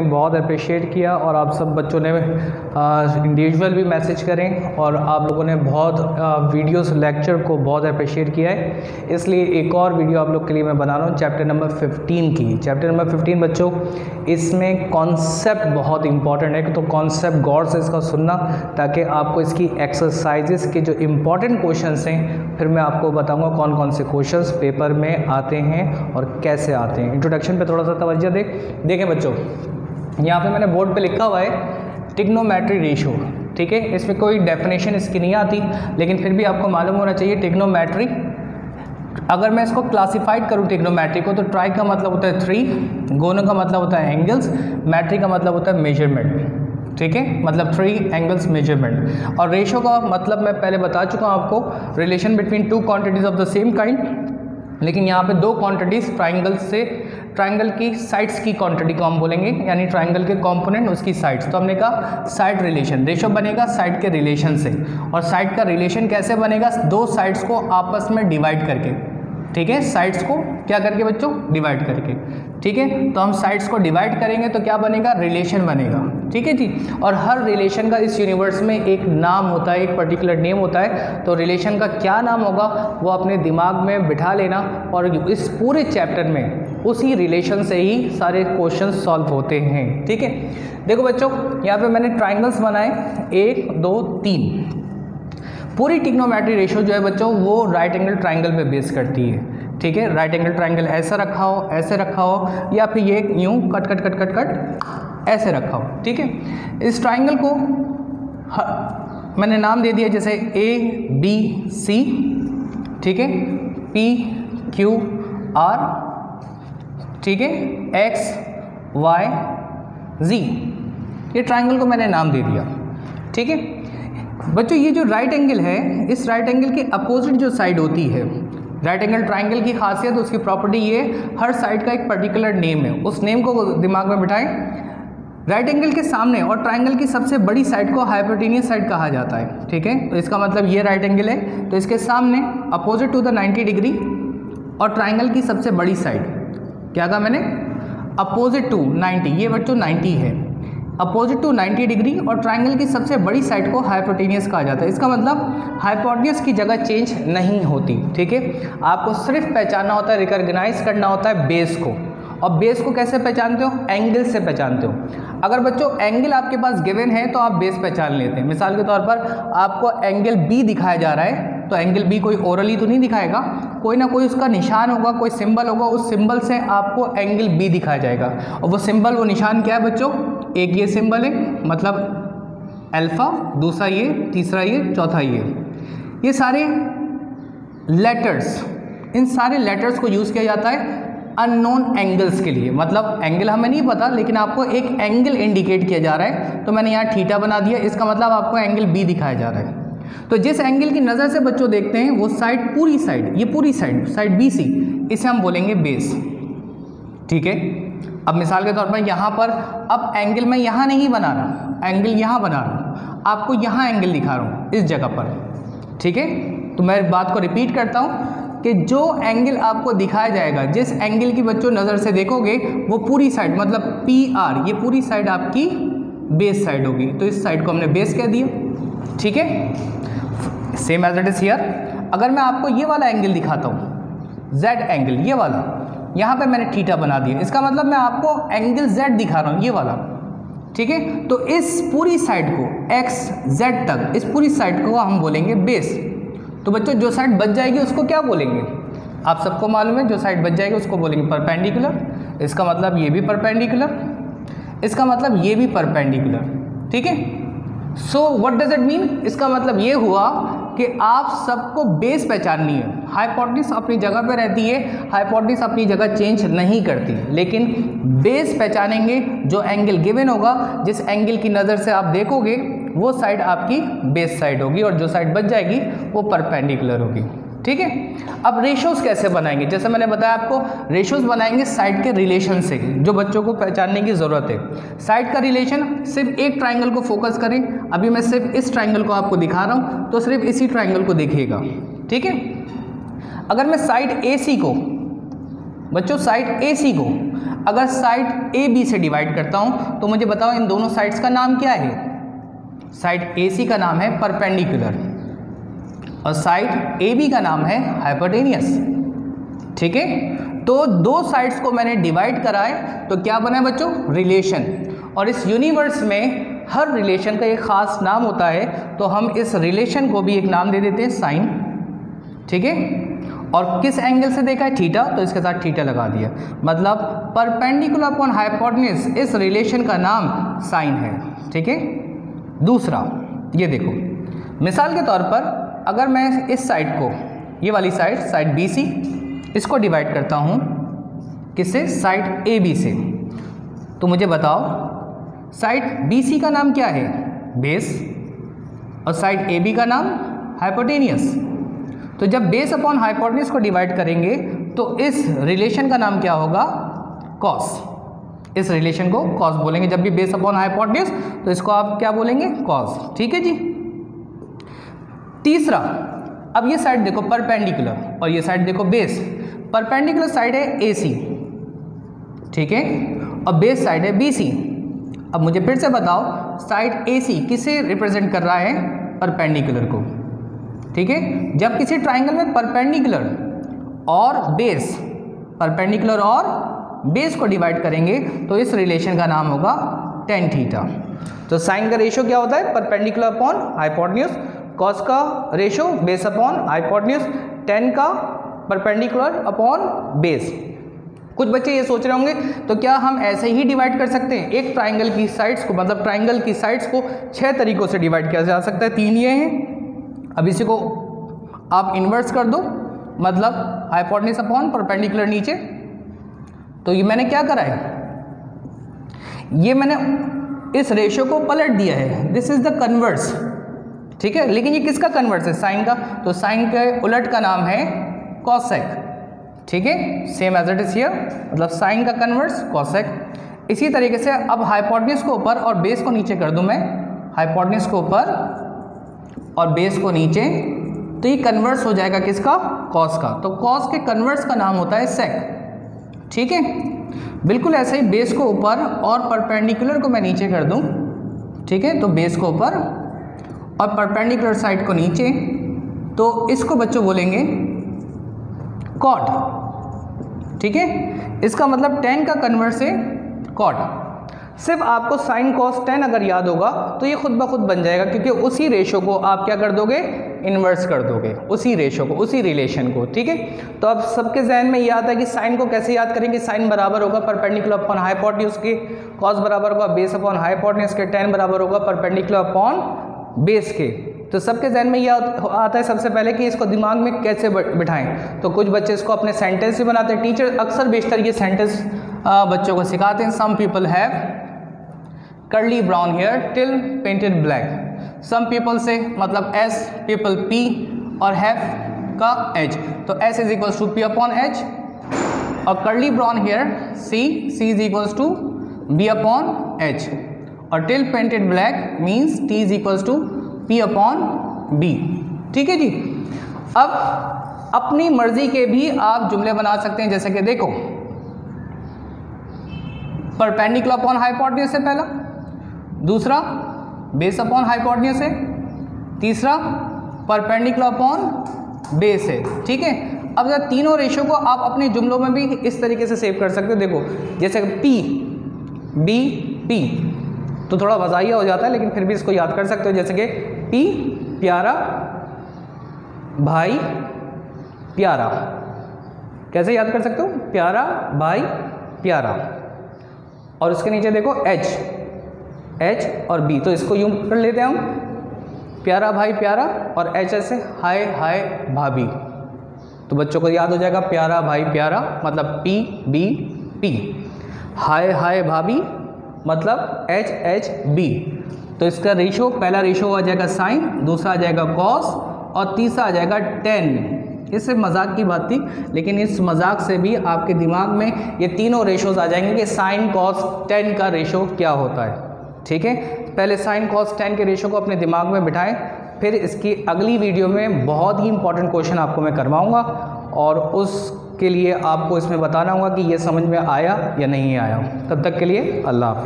बहुत अप्रिशिएट किया और आप सब बच्चों ने इंडिविजुअल भी मैसेज करें और आप लोगों ने बहुत वीडियोस लेक्चर को बहुत अप्रिशिएट किया है। इसलिए एक और वीडियो आप लोग के लिए मैं बना रहा हूँ चैप्टर नंबर 15 की। चैप्टर नंबर 15 बच्चों, इसमें कॉन्सेप्ट बहुत इंपॉर्टेंट है। तो कॉन्सेप्ट गौर से इसका सुनना ताकि आपको इसकी एक्सरसाइजेस के जो इंपॉर्टेंट क्वेश्चन हैं, फिर मैं आपको बताऊँगा कौन कौन से क्वेश्चन पेपर में आते हैं और कैसे आते हैं। इंट्रोडक्शन पर थोड़ा सा तवज्जो दे। देखें बच्चों यहाँ पे मैंने बोर्ड पे लिखा हुआ है, टिग्नोमेट्री रेशो। ठीक है? इसमें कोई डेफिनेशन इसकी नहीं आती, लेकिन फिर भी आपको मालूम होना चाहिए, टिग्नोमेट्री। अगर मैं इसको क्लासिफाइड करूँ टिग्नोमेट्री को तो ट्राई का मतलब होता है थ्री गोनो का मतलब होता है एंगल्स मैट्री का मतलब होता है मेज़रमेंट ठीक है? मतलब थ्री एंगल्स मेज़रमेंट और रेशो का मतलब मैं पहले बता चुका हूँ आपको relation between two quantities of the same kind लेकिन यहाँ पे दो क्वांटिटीज ट्राइंगल से ट्राइंगल की साइड्स की क्वांटिटी को हम बोलेंगे, यानी ट्राइंगल के कंपोनेंट उसकी साइड्स तो हमने कहा साइड रिलेशन रेशो बनेगा साइड के रिलेशन से। और साइड का रिलेशन कैसे बनेगा? दो साइड्स को आपस में डिवाइड करके। ठीक है साइड्स को क्या करके बच्चों? डिवाइड करके। ठीक है तो हम साइड्स को डिवाइड करेंगे तो क्या बनेगा? रिलेशन बनेगा। ठीक है जी? और हर रिलेशन का इस यूनिवर्स में एक नाम होता है, एक पर्टिकुलर नेम होता है। तो रिलेशन का क्या नाम होगा? वो अपने दिमाग में बिठा लेना और इस पूरे चैप्टर में उसी रिलेशन से ही सारे क्वेश्चन सॉल्व होते हैं। ठीक है? देखो बच्चों, यहाँ पे मैंने ट्राइंगल्स बनाए। एक, दो, तीन। पूरी टिग्नोमेट्री रेशो जो है बच्चों, वो राइट एंगल ट्राइंगल पे बेस करती है। ठीक है? राइट एंगल ट्राइंगल ऐसा रखा हो, ऐसे रखा हो, या फिर ये यूँ cut cut cut cut cut ऐसे रखा हो। ठीक है? इस ट्राइंगल को मैंने नाम दे दिया जैसे ए बी सी ठीक है? पी क्यू आर ठीक है? एक्स वाई जी ये ट्राइंगल को मैंने नाम दे दिया। ठीक है? बच्चों, ये जो राइट एंगल है, इस राइट एंगल के अपोजिट जो साइड होती है राइट एंगल ट्राइंगल की खासियत, उसकी प्रॉपर्टी ये, हर साइड का एक पर्टिकुलर नेम है। उस नेम को दिमाग में बिठाएँ। राइट एंगल के सामने और ट्राइंगल की सबसे बड़ी साइड को हाइपोटेनियस साइड कहा जाता है, ठीक है? तो इसका मतलब ये राइट एंगल है। तो इसके सामने अपोजिट टू द 90 डिग्री और ट्राइंगल की सबसे बड़ी साइड क्या कहा मैंने? अपोजिट टू 90 ये बच्चों 90 है। अपोजिट टू 90 डिग्री और ट्राइंगल की सबसे बड़ी साइड को हाइपोटेनियस कहा जाता है। इसका मतलब हाइपोटेनियस की जगह चेंज नहीं होती, ठीक है? आपको सिर्फ़ पहचानना होता है रिकॉग्नाइज करना होता है बेस को। और बेस को कैसे पहचानते हो? एंगल से पहचानते हो। अगर बच्चों एंगल आपके पास गिवन है तो आप बेस पहचान लेते हैं। मिसाल के तौर पर आपको एंगल बी दिखाया जा रहा है तो एंगल बी कोई ओरली तो नहीं दिखाएगा। कोई ना कोई उसका निशान होगा, कोई सिंबल होगा, उस सिंबल से आपको एंगल बी दिखाया जाएगा। और वो सिंबल वो निशान क्या है बच्चों? एक ये सिंबल है मतलब अल्फ़ा, दूसरा ये, तीसरा ये, चौथा ये। ये सारे लेटर्स इन सारे लेटर्स को यूज़ किया जाता है अननोन एंगल्स के लिए। मतलब एंगल हमें नहीं पता, लेकिन आपको एक एंगल इंडिकेट किया जा रहा है। तो मैंने यहाँ ठीटा बना दिया, इसका मतलब आपको एंगल बी दिखाया जा रहा है। तो जिस एंगल की नज़र से बच्चों देखते हैं, वो साइड पूरी साइड ये पूरी साइड साइड बी सी इसे हम बोलेंगे बेस ठीक है? अब मिसाल के तौर पर यहाँ पर, अब एंगल मैं यहाँ नहीं बना रहा एंगल यहाँ बना रहा हूँ। आपको यहाँ एंगल दिखा रहा हूँ, इस जगह पर। ठीक है? तो मैं बात को रिपीट करता हूँ कि जो एंगल आपको दिखाया जाएगा, जिस एंगल की बच्चों नज़र से देखोगे, वो पूरी साइड मतलब पी आर ये पूरी साइड आपकी बेस साइड होगी। तो इस साइड को हमने बेस कह दिया। ठीक है? Same as it is here अगर मैं आपको ये वाला एंगल दिखाता हूँ जेड एंगल ये वाला यहाँ पे मैंने थीटा बना दिया। इसका मतलब मैं आपको एंगल जेड दिखा रहा हूँ, ये वाला। ठीक है? तो इस पूरी साइड को एक्स जेड तक, इस पूरी साइड को हम बोलेंगे बेस तो बच्चों, जो साइड बच जाएगी, उसको क्या बोलेंगे? आप सबको मालूम है, जो साइड बच जाएगी, उसको बोलेंगे परपेंडिकुलर इसका मतलब ये भी परपेंडिकुलर इसका मतलब ये भी परपेंडिकुलर ठीक है? So what does it mean इसका मतलब ये हुआ कि आप सबको बेस पहचाननी है। हाइपोटिस अपनी जगह पर रहती है हाइपोटिस अपनी जगह चेंज नहीं करती। लेकिन बेस पहचानेंगे, जो एंगल गिवन होगा, जिस एंगल की नज़र से आप देखोगे, वो साइड आपकी बेस साइड होगी और जो साइड बच जाएगी, वो परपेंडिकुलर होगी। ठीक है? अब रेशोज़ कैसे बनाएँगे? जैसे मैंने बताया आपको रेशोज़ बनाएँगे साइड के रिलेशन से जो बच्चों को पहचानने की ज़रूरत है। साइड का रिलेशन सिर्फ़ एक ट्राइंगल को फोकस करें। अभी मैं सिर्फ़ इस ट्राइंगल को आपको दिखा रहा हूँ तो सिर्फ़ इसी ट्राइंगल को देखिएगा। ठीक है? अगर मैं साइड ए सी को, बच्चों साइड ए सी को, अगर साइड ए बी से डिवाइड करता हूँ तो मुझे बताओ इन दोनों साइड्स का नाम क्या है? साइड ए सी का नाम है परपेंडिकुलर और साइड ए बी का नाम है हाइपोटेनियस ठीक है? तो दो साइड्स को मैंने डिवाइड करा है तो क्या बना है बच्चों? रिलेशन और इस यूनिवर्स में हर रिलेशन का एक ख़ास नाम होता है तो हम इस रिलेशन को भी एक नाम दे देते हैं साइन ठीक है? और किस एंगल से देखा है? थीटा तो इसके साथ थीटा लगा दिया। मतलब परपेंडिकुलर अपॉन हाइपोटनिस इस रिलेशन का नाम साइन है। ठीक है? दूसरा, ये देखो। मिसाल के तौर पर अगर मैं इस साइड को, ये वाली साइड साइड बी सी इसको डिवाइड करता हूँ किससे? साइड ए बी से। तो मुझे बताओ साइड बी सी का नाम क्या है? बेस और साइड ए बी का नाम हाइपोटेनियस तो जब बेस अपॉन हाइपोटेनियस को डिवाइड करेंगे तो इस रिलेशन का नाम क्या होगा? कॉस इस रिलेशन को कॉस बोलेंगे। जब भी बेस अपॉन हाइपोटेनियस तो इसको आप क्या बोलेंगे? कॉस ठीक है जी? तीसरा, अब ये साइड देखो परपेंडिकुलर और ये साइड देखो बेस परपेंडिकुलर साइड है ए सी ठीक है? और बेस साइड है बी सी अब मुझे फिर से बताओ साइड ए सी किसे रिप्रेजेंट कर रहा है परपेंडिकुलर को? ठीक है? जब किसी ट्राइंगल में परपेंडिकुलर और बेस परपेंडिकुलर और बेस को डिवाइड करेंगे तो इस रिलेशन का नाम होगा टेन थीटा तो साइन का रेशियो क्या होता है? परपेंडिकुलर अपॉन हाइपोटन्यूज कॉस का ratio base upon hypotenuse tan का परपेंडिकुलर अपॉन बेस कुछ बच्चे ये सोच रहे होंगे तो क्या हम ऐसे ही डिवाइड कर सकते हैं? एक ट्राइंगल की साइड्स को मतलब ट्राइंगल की साइड्स को छह तरीकों से डिवाइड किया जा सकता है। तीन ये हैं। अब इसी को आप इन्वर्स कर दो मतलब हाइपोटनिस अपॉन परपेंडिकुलर नीचे। तो ये मैंने क्या करा है? ये मैंने इस रेशियो को पलट दिया है। दिस इज़ द कन्वर्स ठीक है? लेकिन ये किसका कन्वर्स है? साइन का। तो साइन के उलट का नाम है कॉसेक ठीक है? Same as it is here मतलब साइन का कन्वर्स कॉसेक इसी तरीके से अब हाइपोटनिस को ऊपर और बेस को नीचे कर दूँ मैं। हाइपोटनिस को ऊपर और बेस को नीचे। तो ये कन्वर्स हो जाएगा किसका? कॉस का। तो कॉस के कन्वर्स का नाम होता है सेक ठीक है? बिल्कुल ऐसे ही बेस को ऊपर और परपेंडिकुलर को मैं नीचे कर दूँ। ठीक है? तो बेस को ऊपर और परपेंडिकुलर साइड को नीचे तो इसको बच्चों बोलेंगे कॉट ठीक है? इसका मतलब टेन का कन्वर्स है कॉट सिर्फ़ आपको साइन कॉस टेन अगर याद होगा तो ये खुद ब खुद बन जाएगा, क्योंकि उसी रेशो को आप क्या कर दोगे? इन्वर्स कर दोगे, उसी रेशो को, उसी रिलेशन को, ठीक है? तो अब सबके जहन में ये आता है कि साइन को कैसे याद करेंगे साइन बराबर होगा परपेंडिकुलर अपॉन हाइपोटन्यूज के कॉस बराबर होगा बेस अपॉन हाइपोटन्यूज के टेन बराबर होगा परपेंडिकुलर अपॉन बेस के। तो सबके जहन में यह आता है सबसे पहले कि इसको दिमाग में कैसे बिठाएँ। तो कुछ बच्चे इसको अपने सेंटेंस भी बनाते हैं। टीचर अक्सर बेशतर ये सेंटेंस बच्चों को सिखाते हैं। Some people have curly brown hair till painted black some people से मतलब एस पीपल पी और हैव का एच तो S is equals to P upon H और curly brown hair C C is equals to B upon H और till painted black means T is equals to P upon B ठीक है जी? अब अपनी मर्ज़ी के भी आप जुमले बना सकते हैं, जैसे कि देखो। परपेंडिकुलर अपॉन हाइपोटनियस से पहला। दूसरा बेस अपॉन हाइपोटनियस है तीसरा परपेंडिकुलर अपॉन बेस है ठीक है? अब जब तीनों रेशो को आप अपने जुमलों में भी इस तरीके से सेव कर सकते हो। देखो, जैसे पी बी पी तो थोड़ा वजाइया हो जाता है, लेकिन फिर भी इसको याद कर सकते हो, जैसे कि पी प्यारा, भाई प्यारा। कैसे याद कर सकते हो? प्यारा, भाई प्यारा। और उसके नीचे देखो एच एच और बी तो इसको यूँ कर लेते हैं हम। प्यारा, भाई प्यारा और एच ऐसे, हाय हाय, भाभी। तो बच्चों को याद हो जाएगा, प्यारा, भाई प्यारा मतलब पी बी पी हाय हाय, भाभी मतलब एच एच बी तो इसका रेशो पहला रेशो आ जाएगा साइन दूसरा आ जाएगा कॉस और तीसरा आ जाएगा टेन इससे मज़ाक की बात थी, लेकिन इस मज़ाक से भी आपके दिमाग में ये तीनों रेशोज आ जाएँगे कि साइन कॉस टेन का रेशो क्या होता है। ठीक है? पहले साइन कॉस टेन के रेशो को अपने दिमाग में बिठाएँ, फिर इसकी अगली वीडियो में बहुत ही इंपॉर्टेंट क्वेश्चन आपको मैं करवाऊँगा, और उसके लिए आपको इसमें बताना होगा कि ये समझ में आया या नहीं आया। तब तक के लिए अल्लाह हाफि